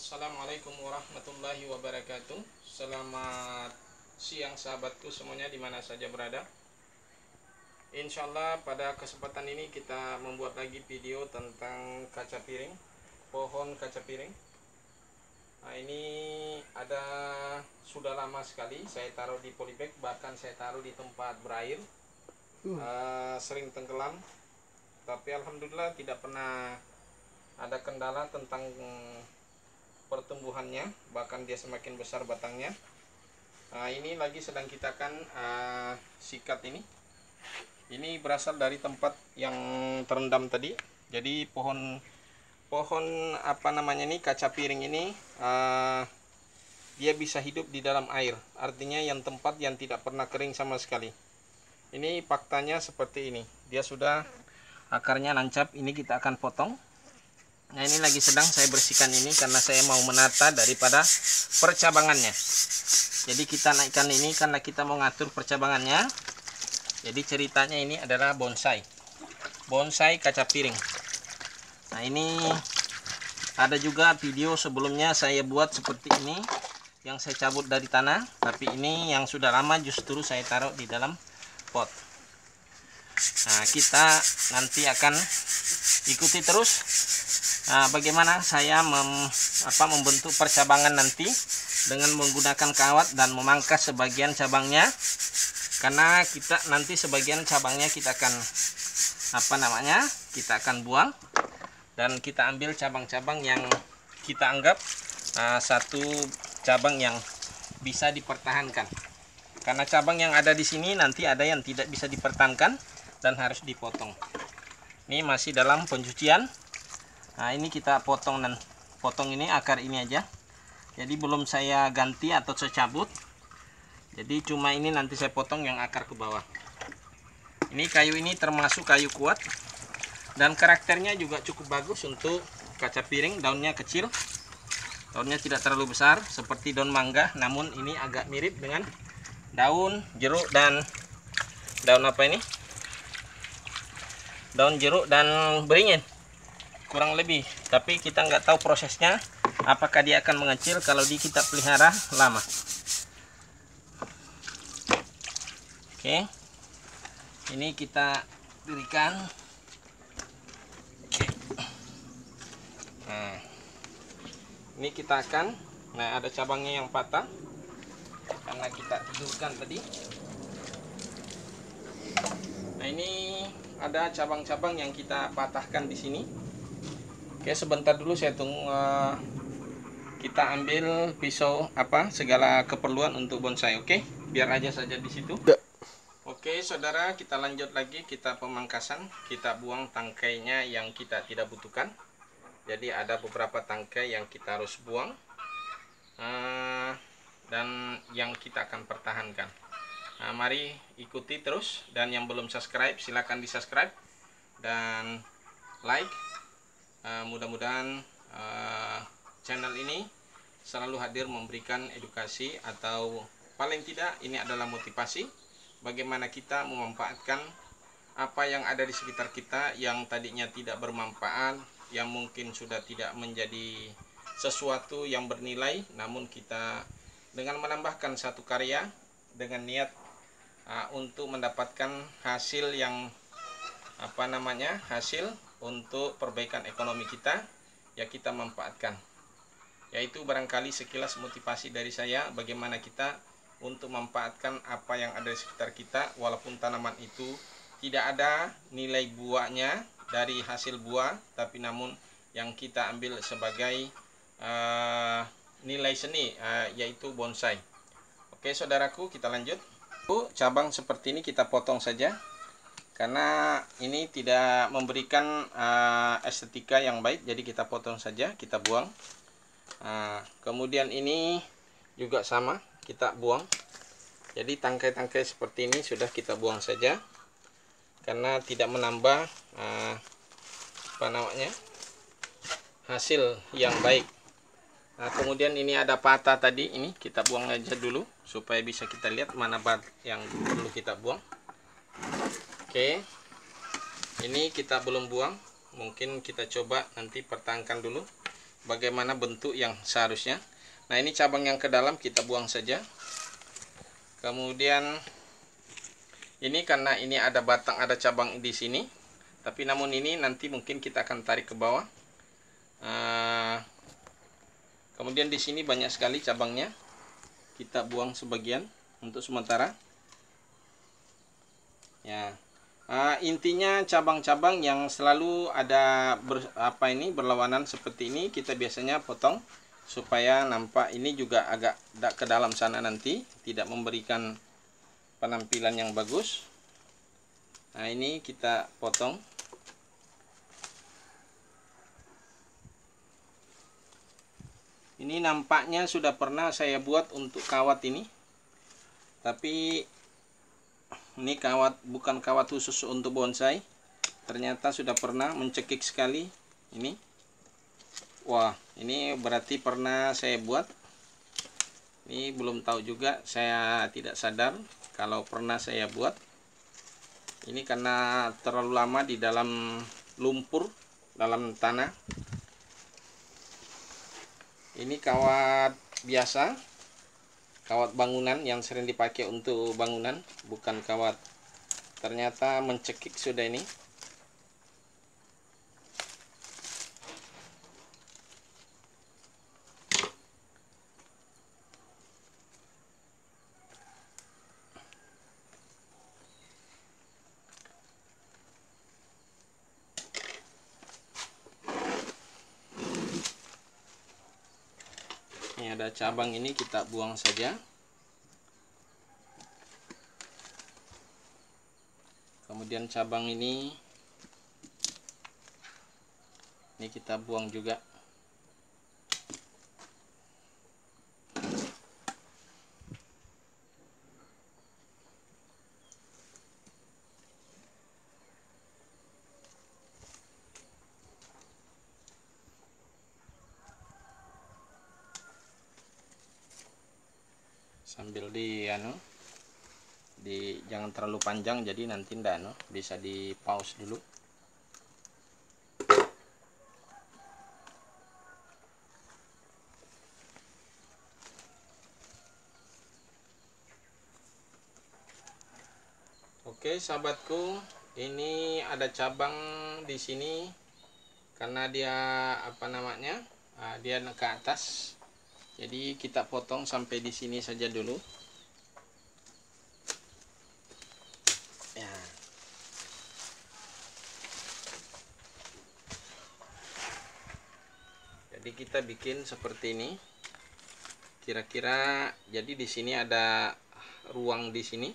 Assalamualaikum warahmatullahi wabarakatuh. Selamat siang sahabatku semuanya di mana saja berada. Insya Allah pada kesempatan ini kita membuat lagi video tentang kaca piring Pohon kaca piring. Nah ini ada sudah lama sekali saya taruh di polybag Bahkan saya taruh di tempat berair. Eh, Sering tenggelam Tapi Alhamdulillah tidak pernah ada kendala tentang pertumbuhannya bahkan dia semakin besar batangnya. Nah, ini lagi sedang kita akan uh, sikat ini. Ini berasal dari tempat yang terendam tadi. Jadi pohon pohon apa namanya ini kaca piring ini uh, dia bisa hidup di dalam air. Artinya yang tempat yang tidak pernah kering sama sekali. Ini faktanya seperti ini. Dia sudah akarnya nancap. Ini kita akan potong Nah ini lagi sedang saya bersihkan ini karena saya mau menata daripada percabangannya. Jadi kita naikkan ini karena kita mau ngatur percabangannya. Jadi ceritanya ini adalah bonsai. Bonsai kaca piring. Nah ini ada juga video sebelumnya saya buat seperti ini. Yang saya cabut dari tanah. Tapi ini yang sudah lama justru saya taruh di dalam pot. Nah kita nanti akan ikuti terus Nah, bagaimana saya mem, apa, membentuk percabangan nanti dengan menggunakan kawat dan memangkas sebagian cabangnya. Karena kita nanti sebagian cabangnya kita akan apa namanya kita akan buang dan kita ambil cabang-cabang yang kita anggap uh, satu cabang yang bisa dipertahankan. Karena cabang yang ada di sini nanti ada yang tidak bisa dipertahankan dan harus dipotong. Ini masih dalam pencucian nah ini kita potong dan potong ini akar ini aja. Jadi belum saya ganti atau saya cabut. Jadi cuma ini nanti saya potong yang akar ke bawah. Ini kayu ini termasuk kayu kuat. Dan karakternya juga cukup bagus untuk kaca piring daunnya kecil. Daunnya tidak terlalu besar seperti daun mangga namun ini agak mirip dengan daun jeruk dan daun apa ini? Daun jeruk dan beringin kurang lebih. Tapi kita nggak tahu prosesnya apakah dia akan mengecil kalau di kita pelihara lama. Oke. Ini kita berikan. Oke. Nah. Ini kita akan nah ada cabangnya yang patah. Karena kita tidurkan tadi. Nah ini ada cabang-cabang yang kita patahkan di sini Oke sebentar dulu saya tunggu uh, kita ambil pisau apa segala keperluan untuk bonsai oke? Biar aja saja di situ. Ya. Oke saudara kita lanjut lagi kita pemangkasan kita buang tangkainya yang kita tidak butuhkan. Jadi ada beberapa tangkai yang kita harus buang uh, dan yang kita akan pertahankan. Nah, mari ikuti terus dan yang belum subscribe silahkan di subscribe dan like Uh, mudah-mudahan uh, channel ini selalu hadir memberikan edukasi atau paling tidak ini adalah motivasi bagaimana kita memanfaatkan apa yang ada di sekitar kita yang tadinya tidak bermanfaat yang mungkin sudah tidak menjadi sesuatu yang bernilai namun kita dengan menambahkan satu karya dengan niat uh, untuk mendapatkan hasil yang apa namanya hasil untuk perbaikan ekonomi kita ya kita manfaatkan. Yaitu barangkali sekilas motivasi dari saya bagaimana kita untuk memanfaatkan apa yang ada di sekitar kita walaupun tanaman itu tidak ada nilai buahnya dari hasil buah tapi namun yang kita ambil sebagai uh, nilai seni uh, yaitu bonsai. Oke saudaraku kita lanjut. Cabang seperti ini kita potong saja karena ini tidak memberikan uh, estetika yang baik jadi kita potong saja kita buang. Uh, kemudian ini juga sama kita buang. Jadi tangkai-tangkai seperti ini sudah kita buang saja karena tidak menambah uh, apa namanya hasil yang baik. Nah kemudian ini ada patah tadi ini kita buang aja dulu supaya bisa kita lihat mana bat yang perlu kita buang Oke. Ini kita belum buang. Mungkin kita coba nanti pertahankan dulu. bagaimana bentuk yang seharusnya nah ini cabang yang ke dalam kita buang saja kemudian ini karena ini ada batang ada cabang di sini tapi namun ini nanti mungkin kita akan tarik ke bawah uh, kemudian di sini banyak sekali cabangnya kita buang sebagian untuk sementara ya uh, intinya cabang-cabang yang selalu ada ber, apa ini berlawanan seperti ini kita biasanya potong supaya nampak ini juga agak ke dalam sana nanti tidak memberikan penampilan yang bagus. Nah ini kita potong. Ini nampaknya sudah pernah saya buat untuk kawat ini. Tapi ini kawat bukan kawat khusus untuk bonsai. Ternyata sudah pernah mencekik sekali. Ini. Wah ini berarti pernah saya buat. Ini belum tahu juga saya tidak sadar kalau pernah saya buat. Ini karena terlalu lama di dalam lumpur dalam tanah. Ini kawat biasa kawat bangunan yang sering dipakai untuk bangunan bukan kawat. Ternyata mencekik sudah ini ini ada cabang ini kita buang saja. Kemudian cabang ini ini kita buang juga sambil di anu di jangan terlalu panjang jadi nanti ndak anu bisa di pause dulu. Oke sahabatku ini ada cabang di sini karena dia apa namanya ah, dia ke atas. Jadi kita potong sampai di sini saja dulu ya jadi kita bikin seperti ini. Kira-kira jadi di sini ada ruang di sini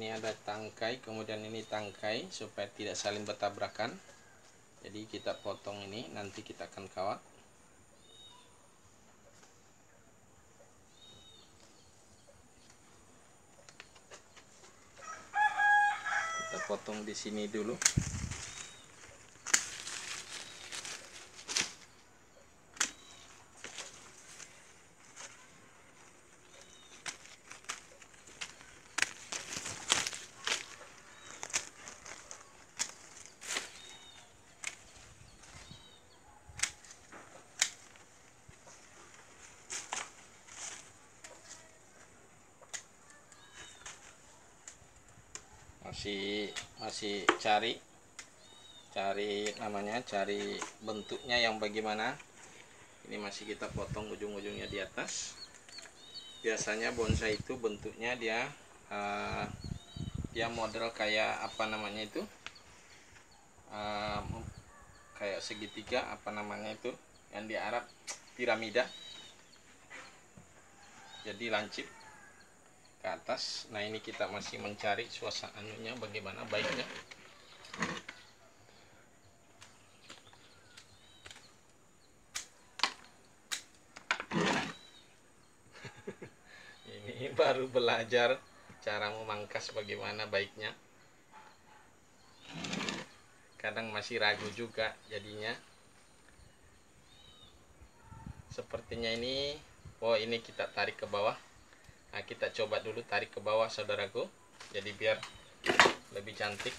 ini tangkai kemudian ini tangkai supaya tidak saling bertabrakan. Jadi kita potong ini nanti kita akan kawat. Kita potong di sini dulu masih masih cari cari namanya cari bentuknya yang bagaimana. Ini masih kita potong ujung-ujungnya di atas. Biasanya bonsai itu bentuknya dia uh, dia model kayak apa namanya itu? Uh, kayak segitiga apa namanya itu? Yang di Arab piramida. Jadi lancip ke atas. Nah ini kita masih mencari suasananya bagaimana baiknya. Ini baru belajar cara memangkas bagaimana baiknya. Kadang masih ragu juga jadinya. Sepertinya ini oh ini kita tarik ke bawah nah kita coba dulu tarik ke bawah saudaraku. Jadi biar lebih cantik.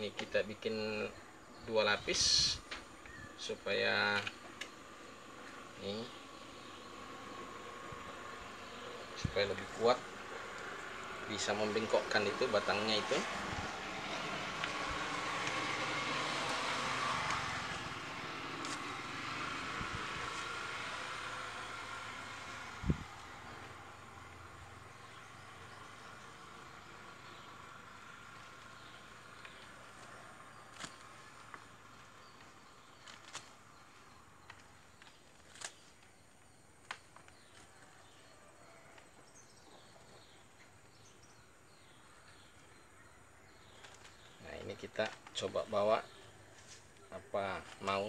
Ini kita bikin dua lapis supaya ini supaya lebih kuat bisa membengkokkan itu batangnya itu nah ini kita coba bawa apa mau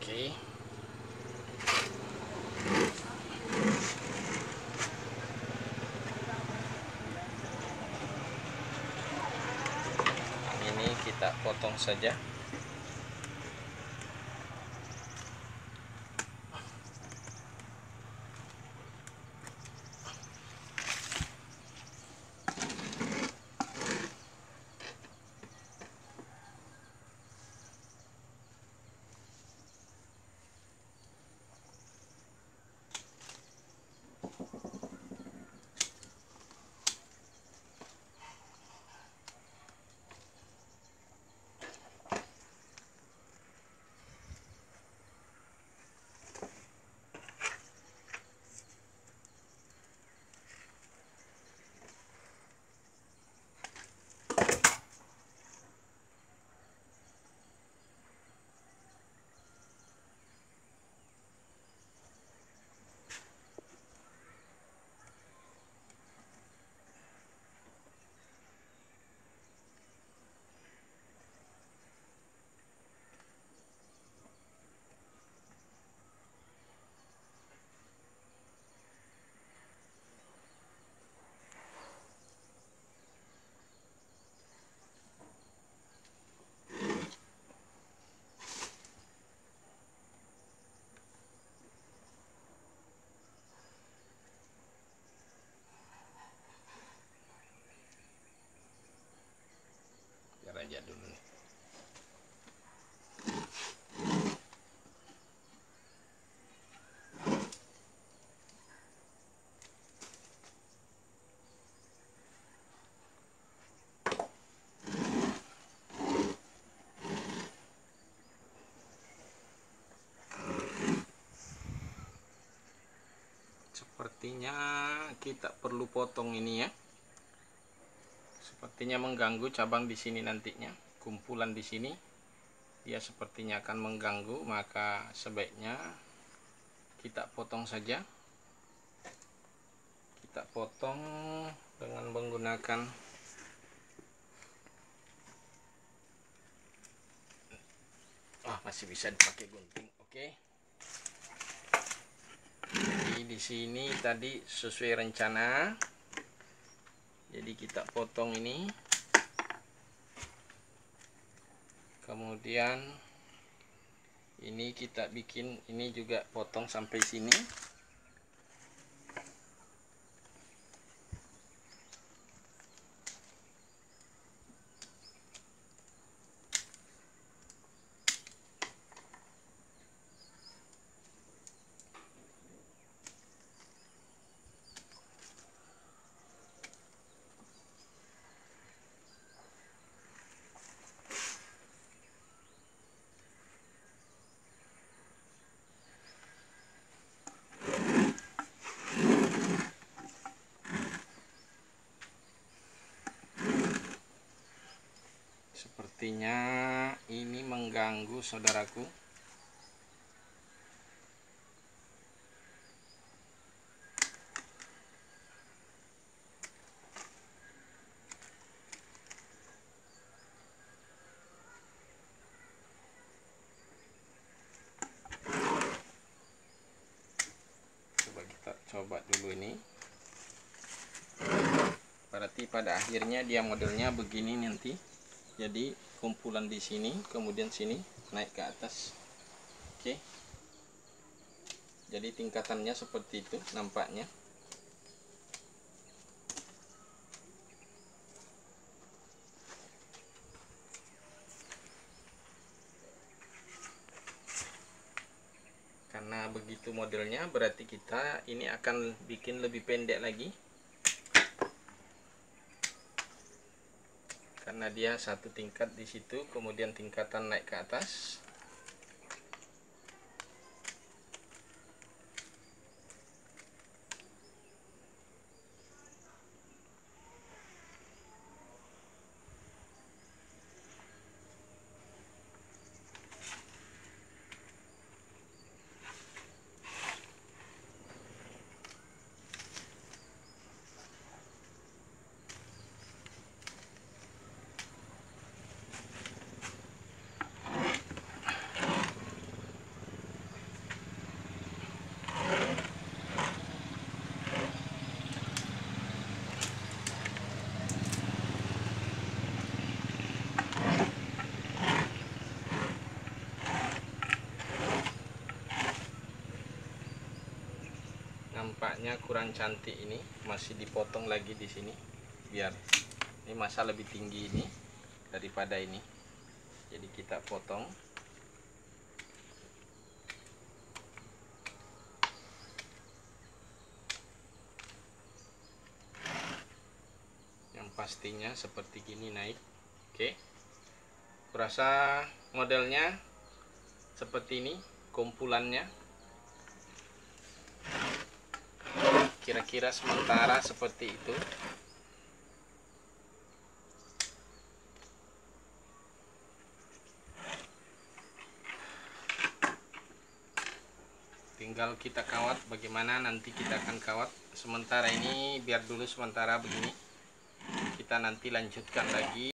oke ini kita potong saja biar aja dulu nih sepertinya kita perlu potong ini ya. Sepertinya mengganggu cabang di sini nantinya. Kumpulan di sini dia sepertinya akan mengganggu maka sebaiknya kita potong saja. Kita potong dengan menggunakan ah masih bisa dipakai gunting. Oke jadi di sini tadi sesuai rencana. Jadi kita potong ini. Kemudian ini kita bikin ini juga potong sampai sini sepertinya ini mengganggu saudaraku. Coba kita coba dulu ini. Berarti pada akhirnya dia modelnya begini nanti jadi kumpulan di sini kemudian sini naik ke atas. Oke. Jadi tingkatannya seperti itu nampaknya. Karena begitu modelnya berarti kita ini akan bikin lebih pendek lagi karena dia satu tingkat di situ kemudian tingkatan naik ke atas nampaknya kurang cantik ini. Masih dipotong lagi di sini. Biar ini masa lebih tinggi ini daripada ini. Jadi kita potong. Yang pastinya seperti gini naik. Oke. Kurasa modelnya seperti ini kumpulannya kira-kira sementara seperti itu. Tinggal kita kawat bagaimana nanti kita akan kawat sementara ini biar dulu sementara begini. Kita nanti lanjutkan lagi